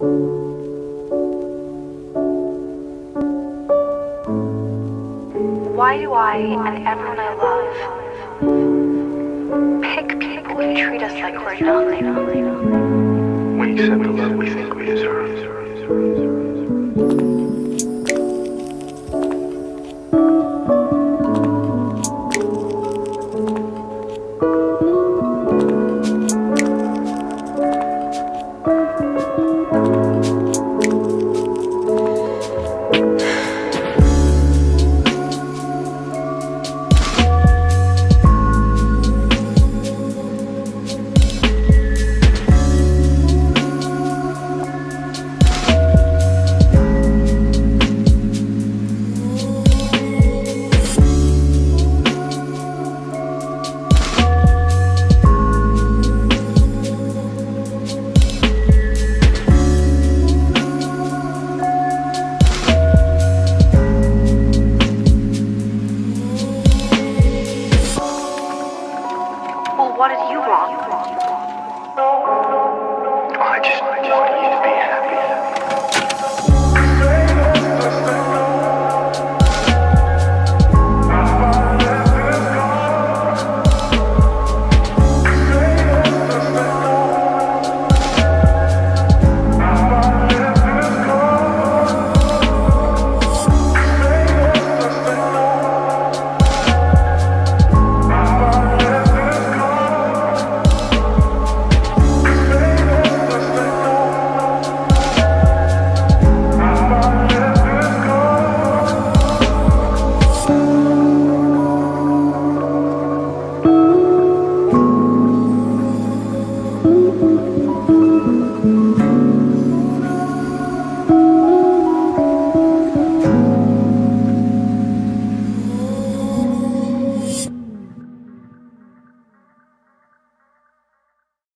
Why do I and everyone I love pick people who treat us like we're nothing? We accept the love we think we deserve. What did you want? I just, I just wanted you to be happy.